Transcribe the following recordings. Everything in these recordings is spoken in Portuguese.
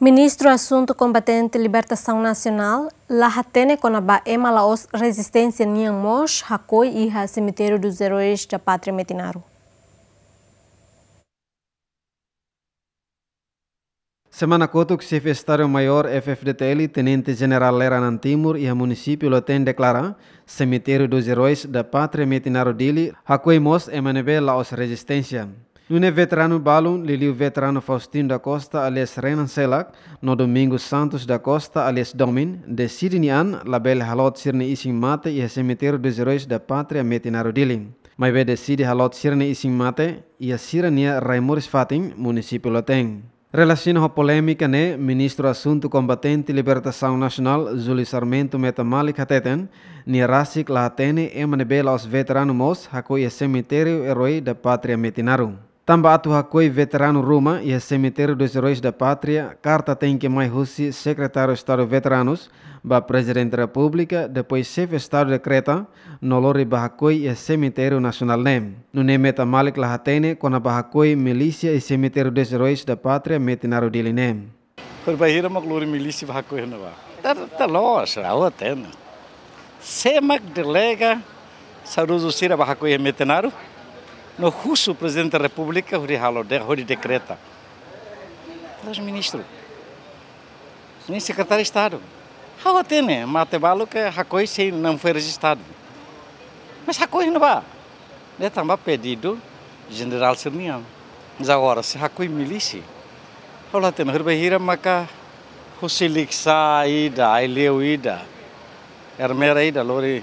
Ministro Assunto Combatente Libertação Nacional, Lahatene Conaba Emalaos Resistência Niang Mosh, Hakoi e Cemitério dos Heróis da Pátria Metinaro. Semana Coto, que se festaram maior FFDTL, Tenente General Leranan Timur e o município Loten declara Cemitério dos Heróis da Pátria Metinaro Dili, Hakoi Mos Emanebe Laos Resistência. Nune veterano Balun, Liliu veterano Faustino da Costa, alias Renan Selak, no Domingo Santos da Costa, alias Domin, decide Nian, label halot sirne ising mate e cemitério dos heróis da pátria metinaro dili. Mas be decide halot sirne ising mate e a sirania Raimores Fatim, município Loteng. Relaciona a polêmica né, ministro Assunto Combatente Libertação Nacional, Júlio Sarmento Metamalik Hateten, ni rasik lahatene emanebela aos veteranos mos, hako e cemitério herói da pátria metinaru. Tamba atu hakoi veterano Roma e cemitério dos heróis da pátria, carta tem que mais Russi, secretário de Estado Veteranos, ba presidente da República, depois chefe de Estado de Creta, no lori bahakoi e cemitério nacional nem. No nemeta malik lahatene, com a bahakoi milícia e cemitério dos heróis da pátria metinaro dele nem. Por bahira ma glória milícia bahakoi na ba. Tá tá loja, a outra. Semak delega, saruzo sira bahakoi metinaro. No russo, o presidente da República, Huri Haloder, Huri decreta. Os ministros. Nem secretário de Estado. How tem, mate balo que Hakoi se não foi registrado. Mas Hakoi não vai. Ele também pedido general Sirnian. Mas agora, se Hakoi milícia, tem Hirbahira, maka Husiliksa ida, Aileu ida. Ermera ida, lori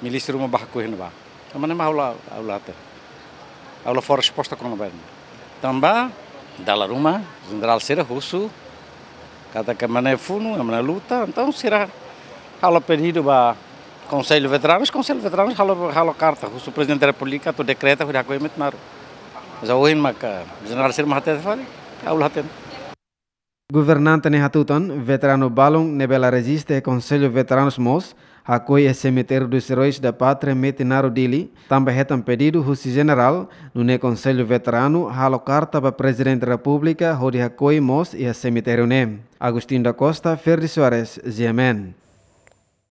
milícia rumah Hakoi não vai. Mas não é aula tem aula fora resposta com o. Também, da rumah, general será russo, cada que mané funo, mané luta, então será aula pedido para Conselho Veteranos, Conselho Veteranos halo carta, o presidente da República tu decreta aku emet naru. Já hoje general será mahate fari, aula haten. Governante Nehatutan, veterano Balong, Nebela Resiste, Conselho Veteranos Mos, Hakoi é cemitério dos heróis da pátria Metinaro Dili, também retam pedido o general no Conselho Veterano, halo carta para Presidente da República, Rodi Hakoi Mos e a cemitério NEM. Agostinho da Costa, Ferdi Soares, Ziemen.